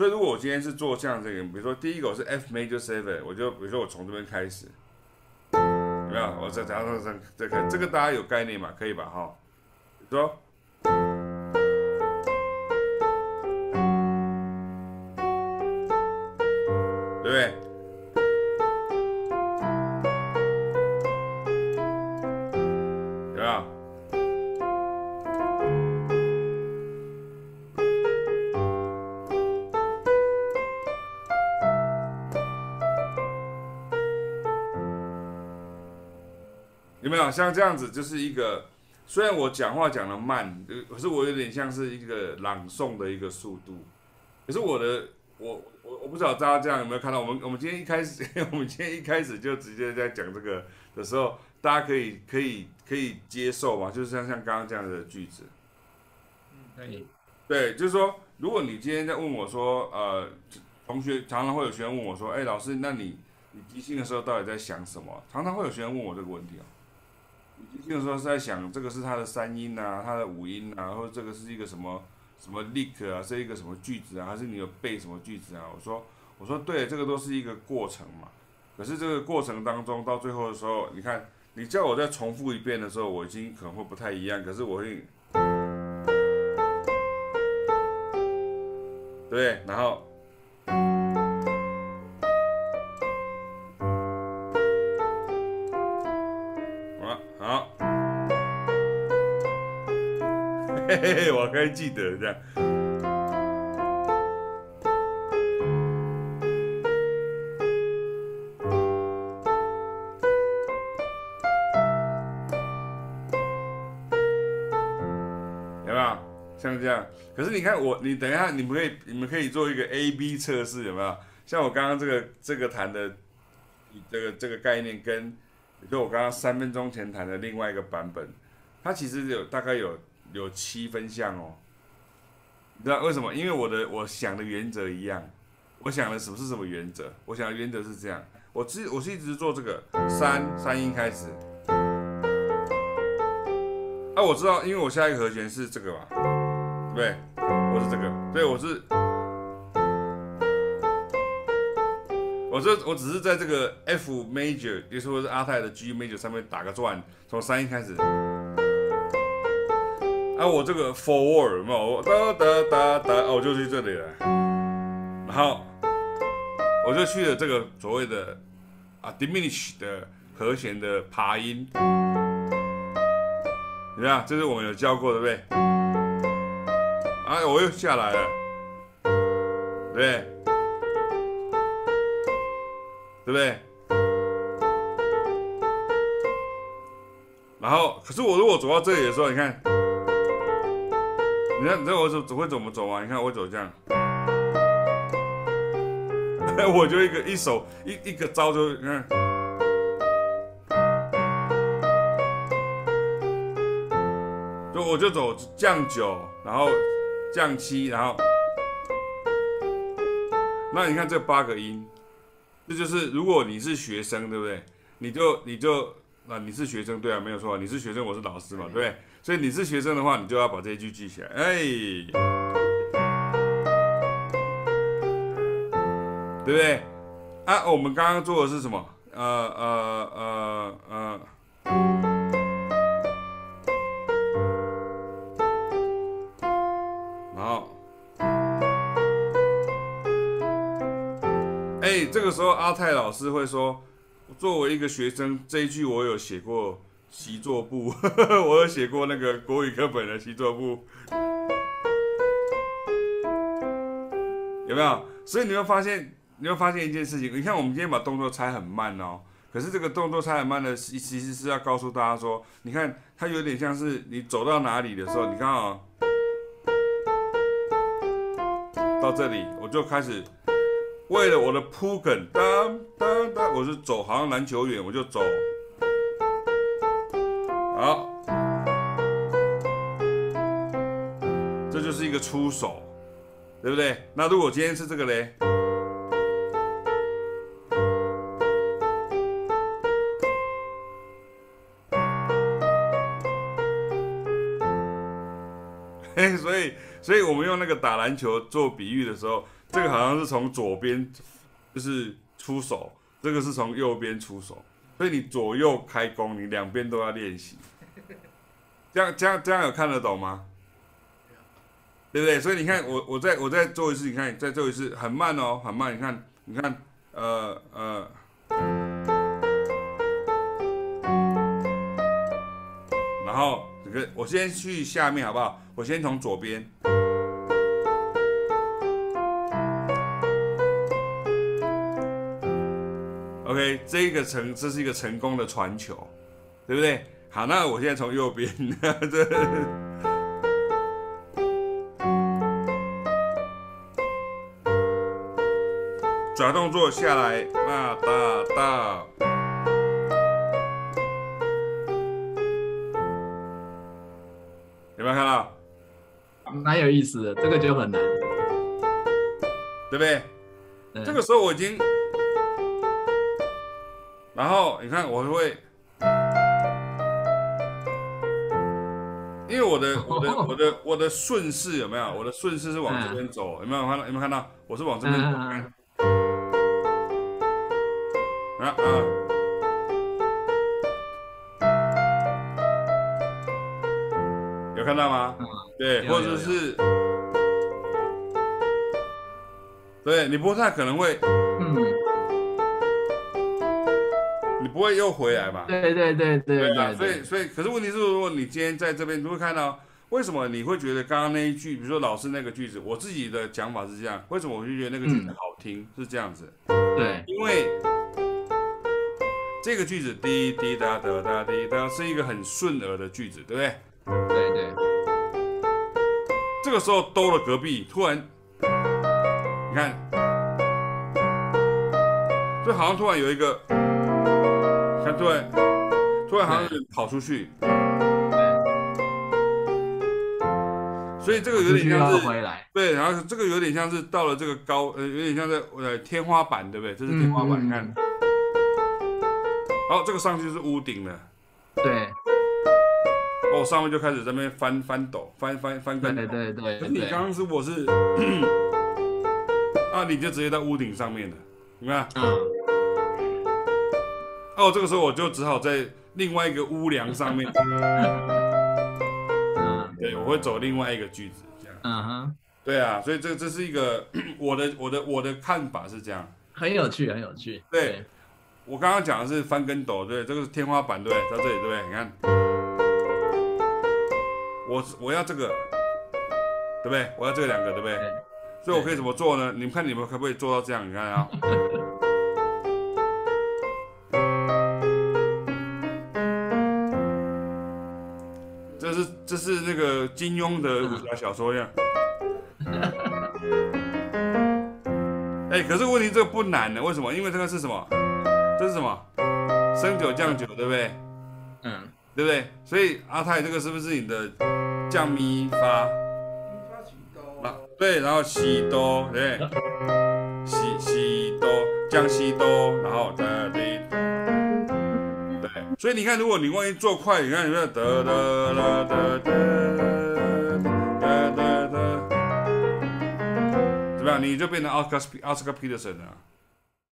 所以如果我今天是做像这个，比如说第一个我是 F major seven，我就比如说我从这边开始，有没有？我再加上这这个，这个大家有概念嘛？可以吧？哈，比如说，对？有没有像这样子，就是一个虽然我讲话讲的慢，呃可是我有点像是一个朗诵的一个速度。可是我的我我我不知道大家这样有没有看到，我们我们今天一开始 我们今天一开始就直接在讲这个的时候，大家可以可以可以接受嘛？就是像像刚刚这样的句子，可以，对，就是说，如果你今天在问我说，呃，同学常常会有学生问我说，哎，老师，那你你即兴的时候到底在想什么？常常会有学生问我这个问题哦。你即兴的时候是在想这个是它的三音啊，它的五音啊，或者这个是一个什么什么 lick 啊，是一个什么句子啊，还是你有背什么句子啊？我说我说对，这个都是一个过程嘛。可是这个过程当中，到最后的时候，你看，你叫我再重复一遍的时候，我已经可能会不太一样，可是我会。对？然后，嘿嘿嘿，我该记得这样。有没有像这样？可是你看我，你等一下，你们可以你们可以做一个 A B 测试，有没有？像我刚刚这个这个弹的这个这个概念，跟比如说我刚刚三分钟前弹的另外一个版本，它其实有大概有有七分像哦。你知道为什么？因为我的我想的原则一样，我想的什么是什么原则？我想的原则是这样，我只我是一直做这个三三音开始。啊，我知道，因为我下一个和弦是这个嘛，对不对？我是这个，对，我是，我这我只是在这个 F major，也就是说是阿泰的 G major 上面打个转，从三音开始。啊，我这个 forward 有没有？我哒哒哒哒，哦，我就去这里了，然后我就去了这个所谓的啊 diminish 的和弦的爬音。怎么样？这是我们有教过，对不对？哎，我又下来了，对对？对不对？然后，可是我如果走到这里的时候，你看，你看，你知道我走走会怎么走吗？你看我走这样，我就一个一手一一个招就你看。就我就走降九，然后降七，然后，那你看这八个音，这就是如果你是学生，对不对？你就你就啊，你是学生，对啊，没有错，你是学生，我是老师嘛，对不对？所以你是学生的话，你就要把这一句记起来，哎，对不对？啊，我们刚刚做的是什么？呃呃呃呃。然后，哎，这个时候阿泰老师会说，作为一个学生，这一句我有写过习作簿，我有写过那个国语课本的习作簿，有没有？所以你会发现，你会发现一件事情，你看我们今天把动作拆很慢哦，可是这个动作拆很慢的，其其实是要告诉大家说，你看它有点像是你走到哪里的时候，你看啊、到这里我就开始为了我的铺梗，当我是走，好像篮球员，我就走，好，这就是一个出手，对不对？那如果今天是这个嘞？嘿，所以，所以我们用那个打篮球做比喻的时候，这个好像是从左边就是出手，这个是从右边出手，所以你左右开弓，你两边都要练习。这样这样这样有看得懂吗？对不对？所以你看，我我再我再做一次，你看再做一次，很慢哦，很慢。你看，你看，呃呃，然后这个我先去下面好不好？我先从左边。OK，这一个成，这是一个成功的传球，对不对？好，那我现在从右边，这 转动作下来，那哒哒，有没有看到？蛮有意思的，这个就很难，对不对？嗯这个时候我已经，然后你看我会，因为我的 我的我的我的顺势有没有？我的顺势是往这边走，有没有看到？有没有看到？我是往这边走，啊啊！有看到吗？嗯对，或者是，对你不太可能会，不会又回来吧？对对对对啊，对对，所以所以，可是问题是，如果你今天在这边，你会看到为什么你会觉得刚刚那一句，比如说老师那个句子，我自己的讲法是这样，为什么我就觉得那个句子嗯好听？是这样子，对因为这个句子滴滴答答答滴答是一个很顺耳的句子，对不对？对对，这个时候兜了隔壁，突然，你看，就好像突然有一个，看突然，突然好像跑出去，所以这个有点像是回来，对，然后这个有点像是到了这个高，呃，有点像在呃天花板，对不对？这是天花板，嗯你看，好，这个上去是屋顶了，对。哦，上面就开始在那边翻翻斗，翻翻翻跟斗。对对你对，刚刚如果是，啊，你就直接在屋顶上面了，你看，嗯，哦，这个时候我就只好在另外一个屋梁上面，嗯对，我会走另外一个句子，这样，嗯哼，对啊，所以这这是一个我的我的我的看法是这样，很有趣，很有趣，对我刚刚讲的是翻跟斗，对，这个是天花板，对，在这里，对不对？你看，我我要这个，对不对？我要这两个，对不对？对所以我可以怎么做呢？你们看你们可不可以做到这样？你看啊。这是那个金庸的武侠小说一样。哎、可是问题这个不难的，为什么？因为这个是什么？这是什么？生酒酱酒，对不对？嗯，对不对？所以阿泰这个是不是你的降咪发？啊，对，然后西哆，对，西西哆，降西哆，然后哒滴哆，对，所以你看，如果你万一做快，你看有没有哒哒啦哒哒哒哒哒，怎么样？你就变成奥斯卡奥斯卡皮特森了。